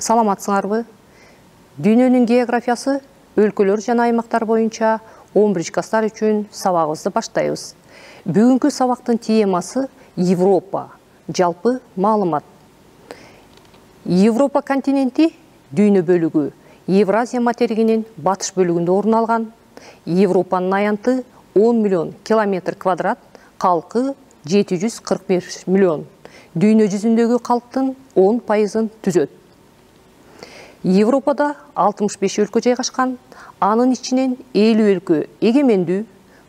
саламатсыңарбы дүйнөнүн географиясы өлкөлөр жана аймактар боюнча 11 класстар үчүн сабагыбызды баштайбыз. Бүгүнкү сабактын темасы европа. Жалпы маалымат. Европа континенти дүйнө бөлүгү. Евразия материгинин батыш бөлүгүндө орун алган. Европанын аянты 10 миллион километр квадрат калкы 745 миллион. Дүйнө жүзүндөгү калктын 10 пайызын түзөт. Европада 65 өлкө жайгашкан анын ичинен 50 өлкө эгемендүү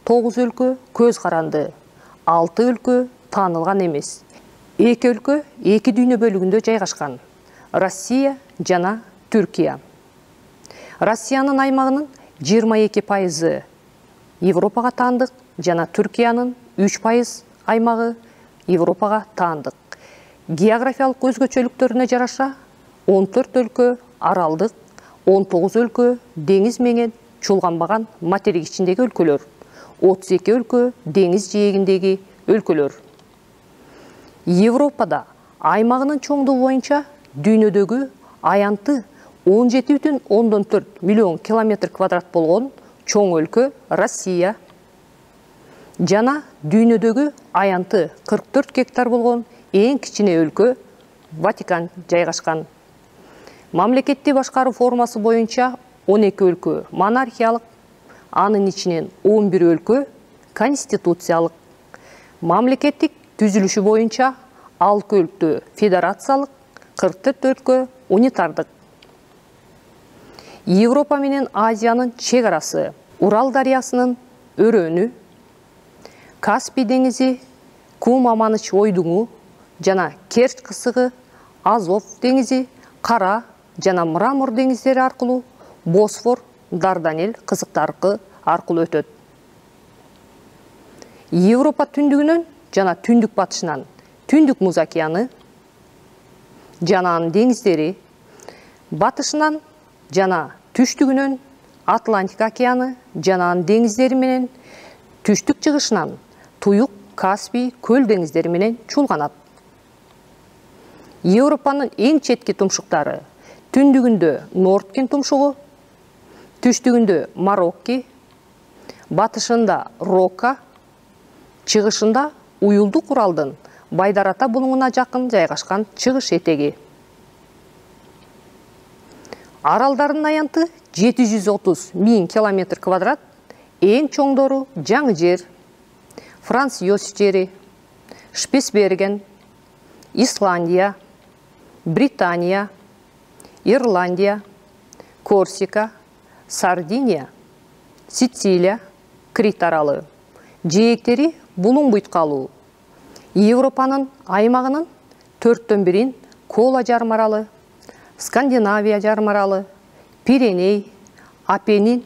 9 өлкө көз каранды 6 өлкө таанылган эмес эки өлкө эки дүйнө бөлүгүндө жайгашкан россия жана түркия. Россиянын аймагынын 22 пайызы европага таандык жана түркиянын 3 пайыз аймагы европага таандык географиялык өзгөчөлүктөрүнө жараша 14 өлкө аралдык 19 өлкө деңиз менен чулганбаган материк ичиндеги өлкөлөр 32 өлкө деңиз жээгиндеги өлкөлөр европада аймагынын чоңдугу боюнча дүйнөдөгү аянты 17,4 миллион километр квадрат болгон чоң өлкө россия. Жана дүйнөдөгү аянты 44 гектар болгон эң кичине өлкө ватикан жайгашкан мамлекетти башкаруу формасы боюнча 12 өлкө монархиялык анын ичинен 11 өлкө конституциялык. Мамлекеттик түзүлүшү боюнча алты өлкө федерациялык 44 өлкө унитардык. Европа менен азиянын чек арасы урал дарыясынын өрөөнү каспий деңизи кум аманыч ойдуңу жана керчь кысыгы азов деңизи кара жана мрамор деңиздери аркылуу босфор дарданель кызыктары аркылуу өтөт. Европа түндүгүнөн жана түндүк батышынан түндүк муз океаны жана анын деңиздери батышынан жана түштүгүнөн атлантика океаны жана анын деңиздери менен түштүк чыгышынан туюк каспий көл деңиздери менен чуулганат европанын эң четки тумшуктары түндүгүндө норткен тумшугу түштүгүндө марокки батышында рока чыгышында уюлдук уралдын байдарата булуңуна жакын жайгашкан чыгыш этеги. Аралдардын аянты жети жүз отуз миң километр квадрат эң чоңдору жаңы жер франц йосиф жери шпицберген исландия британия ирландия корсика сардиния сицилия крит аралы. Жээктери булуң буйткалуу европанын аймагынын төрттөн бирин кола жарым аралы скандинавия жарым аралы пиреней апенин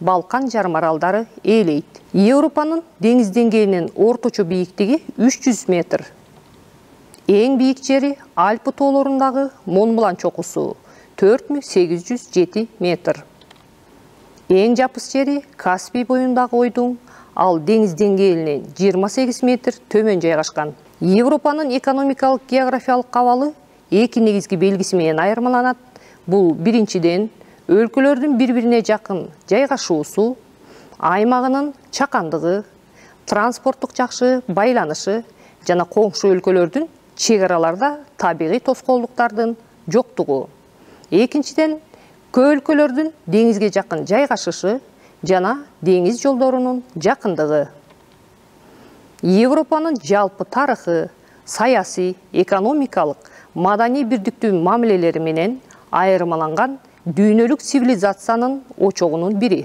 балкан жарым аралдары ээлейт европанын деңиз деңгээлинин орточо үч жүз метр. Эң бийик жери альпы тоолорундагы монблан чокусу 4807 метр. Эң жапыс жери Каспий боюндагы ойдуң ал деңиз деңгээлинен 28 метр төмөн жайгашкан. Европанын экономикалык географиялык абалы эки негизги белгиси менен айырмаланат. Бул биринчиден өлкөлөрдүн бири-бирине жакын жайгашуусу, аймагынын чакандыгы, транспорттук жакшы байланышы жана коңшу өлкөлөрдүн чек араларда табигый тоскоолдуктардын жоктугу экинчиден көп өлкөлөрдүн деңизге жакын жайгашышы жана деңиз жолдорунун жакындыгы европанын жалпы тарыхы саясий экономикалык маданий бирдиктүү мамилелери менен айырмаланган дүйнөлүк цивилизациянын очогунун бири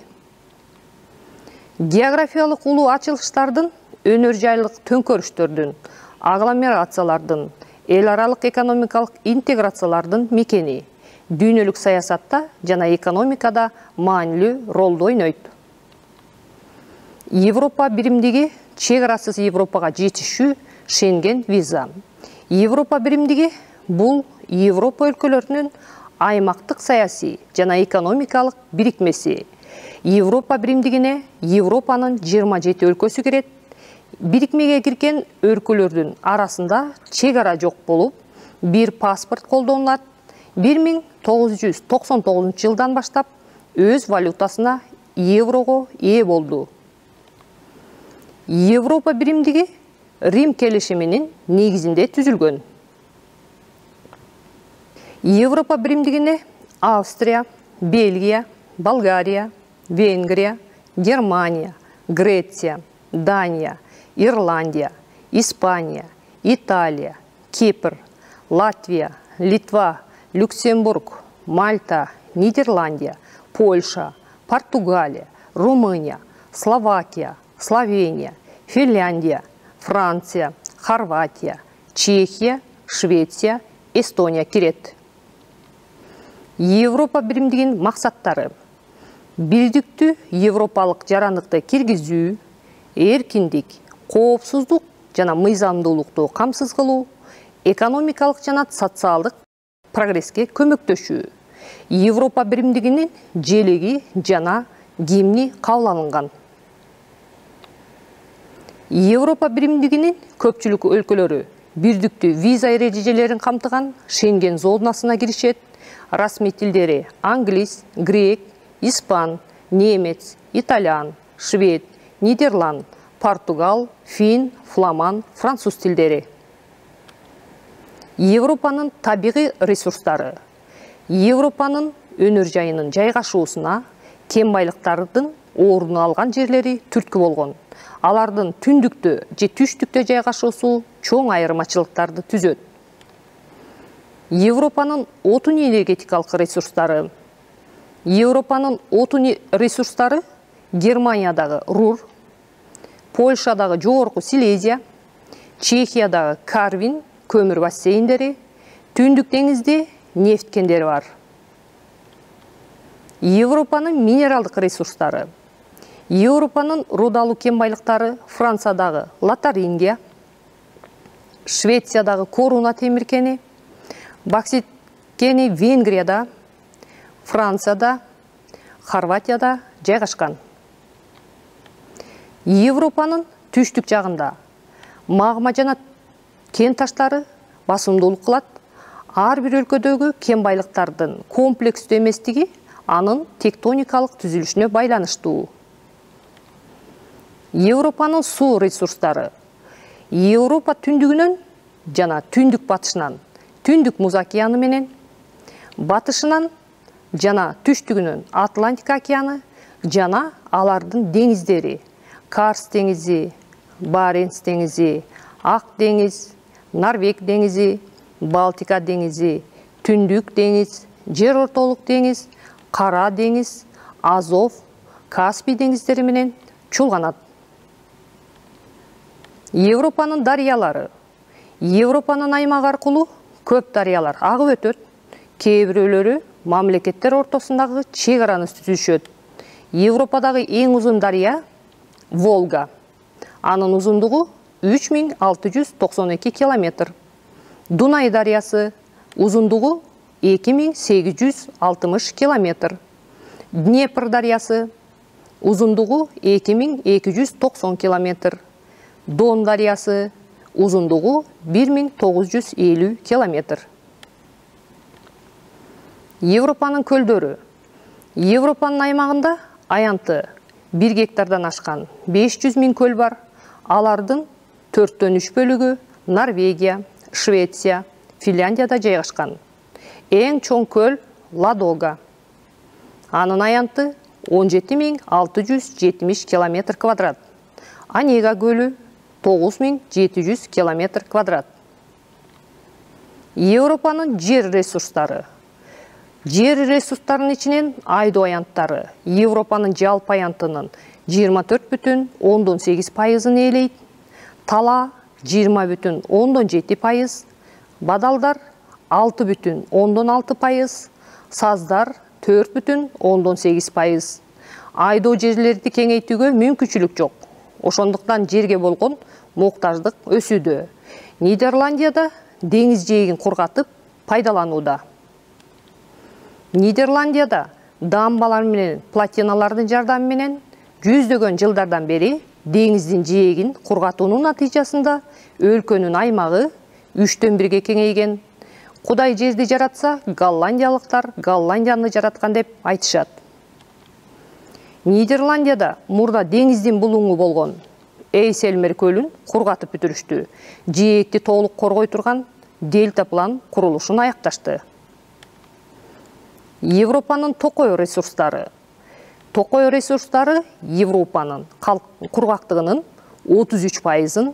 географиялык улуу ачылыштардын өнөр жайлык төңкөрүштөрдүн агломерациялардын эл аралык экономикалык интеграциялардын дүйнөлүк саясатта жана экономикада маанилүү ролду ойнойт. Европа биримдиги чек арасыз европага жетишүү шенген виза. Европа биримдиги бул европа өлкөлөрүнүн аймактык саясий жана экономикалык бирикмеси. Европа биримдигине европанын жыйырма жети өлкөсү кирет. Бирикмеге кирген өлкөлөрдүн арасында чек ара жок болуп бир паспорт колдонулат. Бир миң 1999 жылдан баштап өз валютасына еврого ээ болду европа биримдиги рим келишиминин негизинде түзүлгөн европа биримдигине австрия бельгия болгария венгрия германия греция дания ирландия испания италия кипр латвия литва люксембург мальта нидерландия польша португалия румыния словакия словения финляндия франция хорватия чехия швеция эстония. Кирет. Европа биримдигинин максаттары бирдиктүү европалык жарандыкты киргизүү эркиндик коопсуздук жана мыйзамдуулукту камсыз кылуу экономикалык жана социалдык прогресске көмөктөшүү европа биримдигинин желеги жана гимни кабыл алынган европа биримдигинин көпчүлүк өлкөлөрү бирдиктүү виза эрежелерин камтыган шенген зонасына киришет расмий тилдери англис грек испан немец итальян швед нидерланд португал фин фламан француз тилдери европанын табигый ресурстары европанын өнөр жайынын жайгашуусуна кен байлыктардын орун алган жерлери түрткү болгон алардын түндүктө же түштүктө жайгашуусу чоң айырмачылыктарды түзөт европанын отун энергетикалык ресурстары европанын отун ресурстары германиядагы рур польшадагы жогорку силезия чехиядагы карвин көмір бассейндері түндік деңізде нефт кендері бар. Европаның минералдық ресурстары. Еуропаның рудалуу кен байлыктары франциядағы лотарингия швециядағы коруна боксит кени венгрияда францияда хорватияда жайгашкан европаның түштүк жагында магма жана кен таштары басымдуулук кылат ар бир өлкөдөгү кен байлыктардын комплекстүү эместиги анын тектоникалык түзүлүшүнө байланыштуу европанын суу ресурстары. Европа түндүгүнөн жана түндүк батышынан түндүк муз океаны менен батышынан жана түштүгүнөн атлантика океаны жана алардын деңиздери карс деңизи баренц деңизи ак деңиз норвег деңизи балтика деңизи түндүк деңиз жер ортолук деңиз кара деңиз азов каспий деңиздери менен чуулганат европанын дарыялары европанын аймагы аркылуу көп дарыялар агып өтөт кээ бирөөлөрү мамлекеттер ортосундагы чек араны түзүшөт европадагы эң узун дарыя волга анын узундугу 3692 километр. Дунай дариясы ұзындығы 2860 километр. Днепр дариясы ұзындығы 2290 километр. Дон дариясы ұзындығы 1950 километр. Европаның көлдөрү. Европаның аймағында аянты 1 гектардан ашқан 500 миң көл бар. Алардың төрттөн үч бөлүгү норвегия швеция финляндияда жайгашкан. Эң чоң көл ладога. Анын аянты он жети миң алты жүз жетимиш километр квадрат. Анега көлү тогуз миң жети жүз километр квадрат. Европанын жер ресурстары. Жер ресурстарынын ичинен айдоо аянттары. Европанын жалпы аянтынын жыйырма төрт бүтүн ондон сегиз пайызын ээлейт тала 20 бүтін ондон жети пайыз бадалдар алты бүтүн ондон алты пайыз саздар төрт бүтүн ондон сегиз пайыз айдоо жерлерди кеңейтүүгө мүмкүнчүлүк жок ошондуктан жерге болгон муктаждык өсүүдө нидерландияда деңиз жээгин кургатып пайдаланууда нидерландияда дамбалар менен плотиналардын жардамы менен жүздөгөн жылдардан бери деңиздин жээгин кургатуунун натыйжасында өлкөнүн аймагы үчтөн бирге кеңейген. Кудай жерди жаратса голландиялыктар голландияны жараткан деп айтышат. Нидерландияда мурда деңиздин булуңу болгон эйселмер көлүн кургатып бүтүрүштү. Жээкти толук коргой турган дельтаплан курулушун аякташты европанын токой ресурстары токой ресурстары европанын кургактыгынын отуз үч пайызын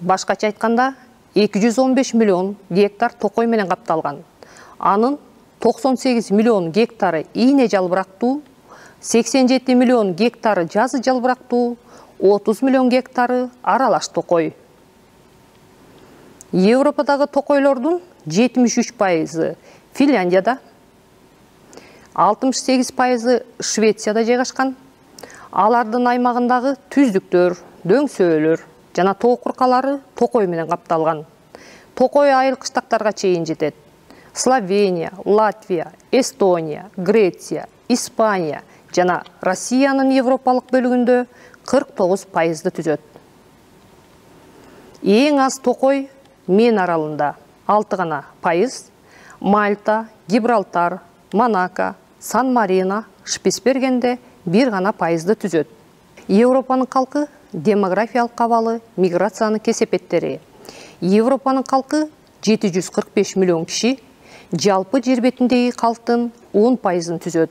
башкача айтканда эки жүз он беш миллион гектар токой менен капталган анын токсон миллион гектары ийне жалбырактуу сексен жети миллион гектары жазы жалбырактуу отуз миллион гектары аралаш токой европадагы токойлордун жетимиш үч пайызы финляндияда алтымыш сегиз пайызы швецияда жайгашкан алардын аймагындагы түздүктөр дөңсөөлөр жана тоо куркалары токой менен капталган токой айыл кыштактарга чейин жетет словения латвия эстония греция испания жана россиянын европалык бөлүгүндө кырк тогуз пайызды түзөт эң аз токой мен аралында алты гана пайыз мальта гибралтар монако сан марино шпицбергенде бир гана пайызды демографиялык абалы миграциянын кесепеттери европанын калкы жети жүз кырк беш миллион киши. Жалпы жер калктын он пайызын түзөт.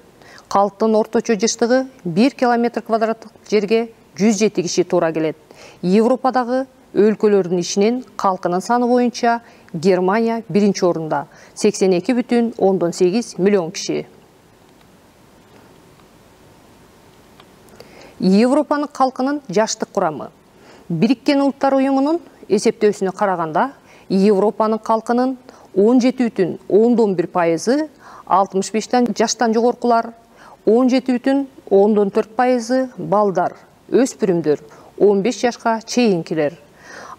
Калктын орточо жыштыгы бир километр квадраттык жерге жүз жети киши туура келет. Европадагы өлкөлөрдүн ичинен калкынын саны боюнча германия биринчи орунда сексен эки бүтүн ондон сегиз миллион киши европанын калкынын жаштык курамы бириккен улуттар уюмунун эсептөөсүнө караганда европанын калкынын он жети бүтүн ондон бир пайызы алтымыш бештен жаштан жогоркулар он жети бүтүн ондон төрт пайызы балдар өспүрүмдөр он беш жашка чейинкилер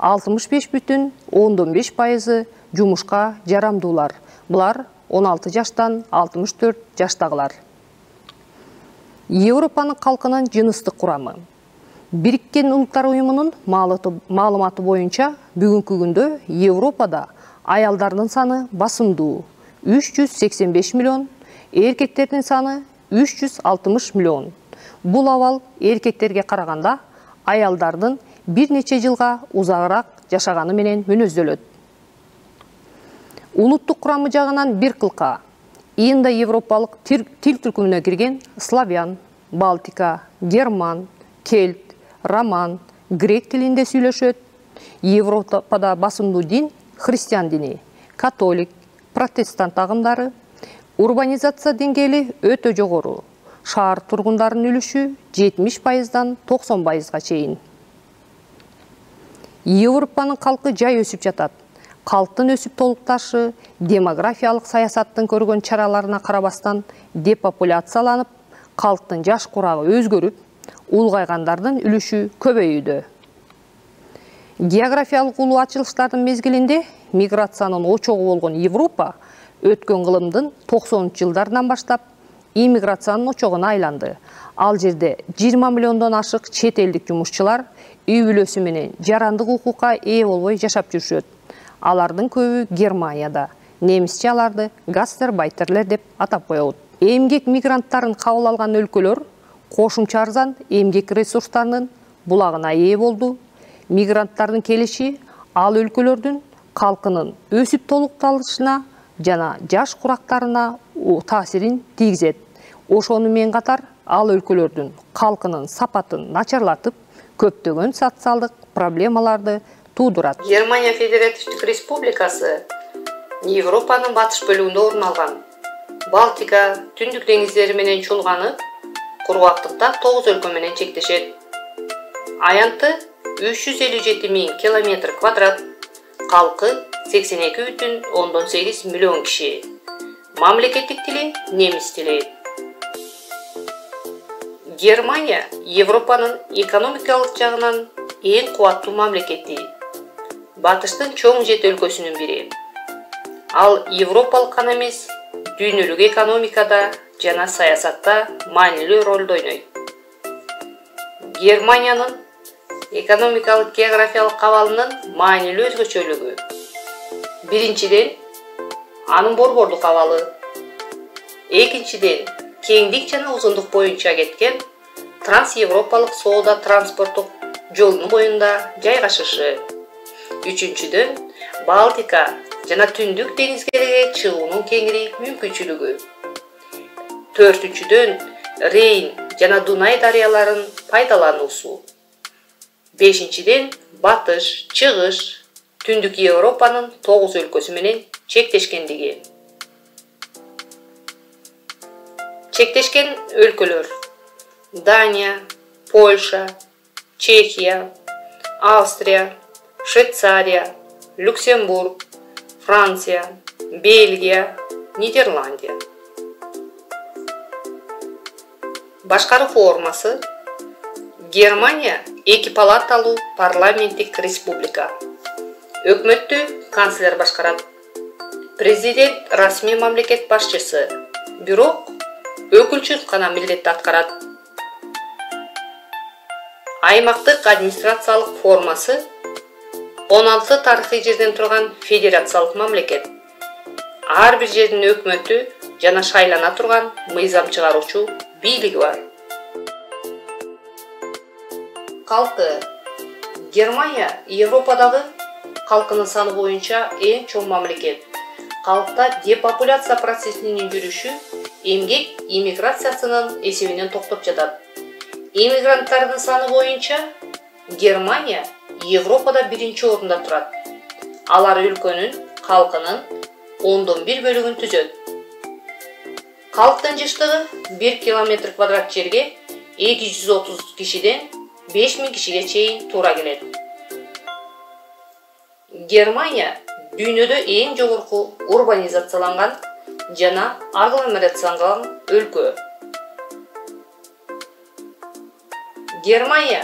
алтымыш беш бүтүн ондон беш пайызы жумушка жарамдуулар он алты жаштан алтымыш төрт жаштагылар европанын калкынын жыныстык курамы бириккен улуттар уюмунун маалыматы боюнча бүгүнкү күндө европада аялдардын саны сексен беш миллион эркектердин саны үч жүз алтымыш миллион. Бул абал эркектерге караганда аялдардын бир нече жылга узагыраак жашаганы менен мүнөздөлөт улуттук курамы жагынан бир кылка. Иында европалык тил түркүмүнө кирген славян балтика герман кельт роман грек тилинде сүйлөшөт. Европада басымдуу дин христиан дини. Католик протестант агымдары урбанизация деңгээли өтө жогору. Шаар тургундарынын үлүшү жетимиш пайыздан токсон пайызга чейин европанын калкы жай өсүп жатат калктын өсүп толукташы демографиялык саясаттын көргөн чараларына карабастан депопуляцияланып калктын жаш курагы өзгөрүп улгайгандардын үлүшү көбөйүүдө географиялык улуу ачылыштардын мезгилинде миграциянын очогу болгон европа өткөн кылымдын токсонунчу жылдарынан баштап иммиграциянын очогуна айланды. Ал жерде жыйырма миллиондон ашык чет элдик жумушчулар үй бүлөсү менен жарандык укукка ээ болбой жашап жүрүшөт. Алардын көбү германияда. Немисче аларды гастербайтерлер деп атап коебуз. Эмгек мигранттарын кабыл алган өлкөлөр кошумча арзан эмгек ресурстарынын булагына ээ болду. Мигранттардын келиши ал өлкөлөрдүн калкынын өсүп толукталышына жана жаш курактарына таасирин тийгизет. Ошону менен катар ал өлкөлөрдүн калкынын сапатын начарлатып көптөгөн социалдык проблемаларды туудурат. Германия федеративдик республикасы европанын батыш бөлүгүндө орун алган. Балтика түндүк деңиздери менен чуулганып кургактыкта тогуз өлкө менен чектешет. Аянты үч жүз элүү жети миң километр квадрат. Калкы сексен эки бүтүн ондон сегиз миллион киши мамлекеттик тили немис тили германия европанын экономикалык жагынан эң кубаттуу мамлекети батыштын чоң жети өлкөсүнүн бири ал европалык гана эмес дүйнөлүк экономикада жана саясатта маанилүү ролду ойнойт германиянын экономикалык географиялык абалынын маанилүү өзгөчөлүгү биринчиден анын борбордук абалы экинчиден кеңдик жана узундук боюнча кеткен транс европалык соода транспорттук жолдун боюнда жайгашышы үчүнчүдөн балтика жана түндүк деңизгерге чыгуунун кеңири мүмкүнчүлүгү төртүнчүдөн рейн жана дунай дарыяларын пайдалануусу бешинчиден батыш чыгыш түндүк европанын тогуз өлкөсү менен чектешкендиги. Чектешкен өлкөлөр дания польша чехия австрия швейцария люксембург франция бельгия нидерландия. Башкаруу формасы германия эки палаталуу парламенттик республика. Өкмөттү канцлер башкарат. Президент расмий мамлекет башчысы бирок өкүлчүлүк гана милдетти аткарат. Аймактык администрациялык формасы он алты тарыхый жерден турган федерациялык мамлекет. Ар бир жердин өкмөтү жана шайлана турган мыйзам чыгаруучу бийлиги бар. Калкы германия европадагы калкынын саны боюнча эң чоң мамлекет. Калкта депопуляция процессинин жүрүшү эмгек иммиграциясынын эсебинен токтоп жатат иммигранттардын саны боюнча германия европада биринчи орунда турат алар өлкөнүн калкынын ондон бир бөлүгүн түзөт калктын жыштыгы бир километр квадрат жерге эки жүз отуз кишиден беш миң кишиге чейин туура келет германия дүйнөдө эң жогорку урбанизацияланган жана агломерацияланган өлкө. Германия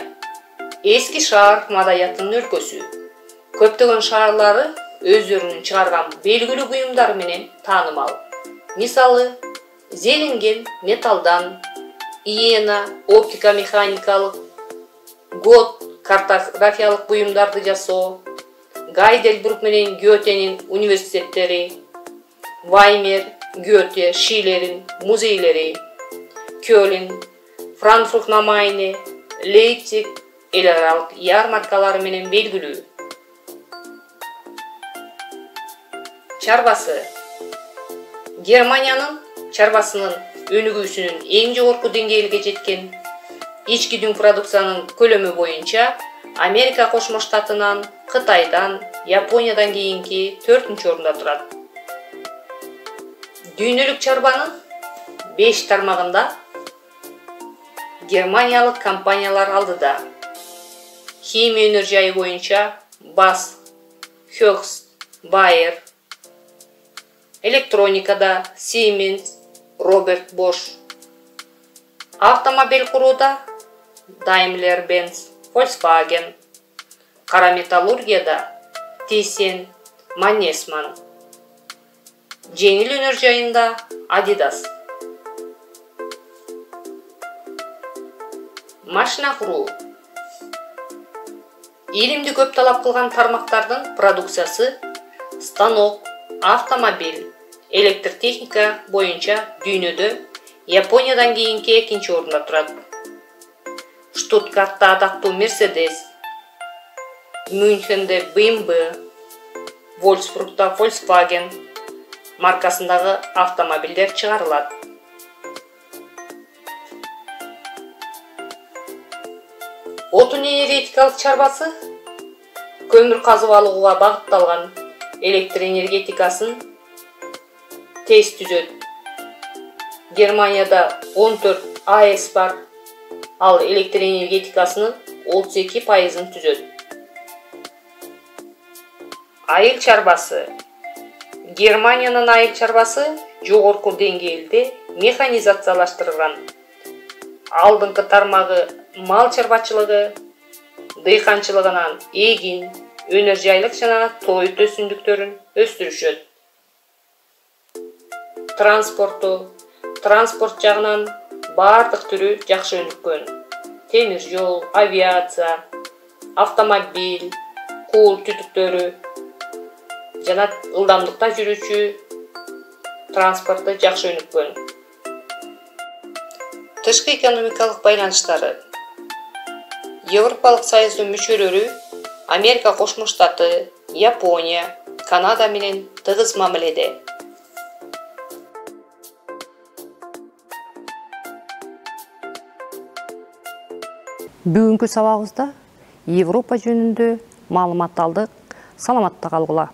эски шаар маданиятынын өлкөсү. Көптөгөн шаарлары өздөрүнүн чыгарган белгилүү буюмдары менен таанымал. Мисалы зелинген металлдан иена оптика механикалык год картографиялык буюмдарды жасоо гайдельбург менен гетенин университеттери ваймер гете шилерин музейлери кёлин франкфурт на майне лейпциг эл аралык ярмаркалары менен белгилүү чарбасы германиянын чарбасынын өнүгүүсүнүн эң жогорку деңгээлге жеткен ички дүң продукциянын көлөмү боюнча америка кошмо штатынан кытайдан япониядан кийинки төртүнчү орунда турат дүйнөлүк чарбанын беш тармагында германиялык компаниялар алдыда. Химия өнөр жайы боюнча бас хёкст байер электроникада сименс роберт бош автомобиль курууда даймлер бенц volkswagen кара металлургияда тисен манесман. Жеңил өнөр жайында адидас. Машина куруу илимди көп талап кылган тармактардын продукциясы станок автомобиль электр техника боюнча дүйнөдө япониядан кийинки экинчи орунда турат штутгартта адактуу мерседес мюнхенде бмб вольсбургда volkswagen маркасындагы автомобилдер чыгарылат отун энергетикалык чарбасы көмүр казып алууга багытталган электр энергетикасын тез түзөт германияда он төрт аэс бар. Ал электр энергетикасынын отуз эки пайызын түзөт айыл чарбасы. Германиянын айыл чарбасы жогорку деңгээлде механизациялаштырылган. Алдыңкы тармагы мал чарбачылыгы дыйканчылыгынан эгин өнөр жайлык жана тоют өсүмдүктөрүн өстүрүшөт. Транспорту транспорт жагынан баардык түрү жакшы өнүккөн. Темир жол авиация автомобиль кул түтүктөрү жана ылдамдыкта жүрүүчү транспорты жакшы өнүккөн тышкы экономикалык байланыштары. Европалык союздун мүчөлөрү америка кошмо штаты япония канада менен тыгыз мамиледе. Бүгүнкү сабагыбызда европа жөнүндө маалымат алдык. Саламатта калгыла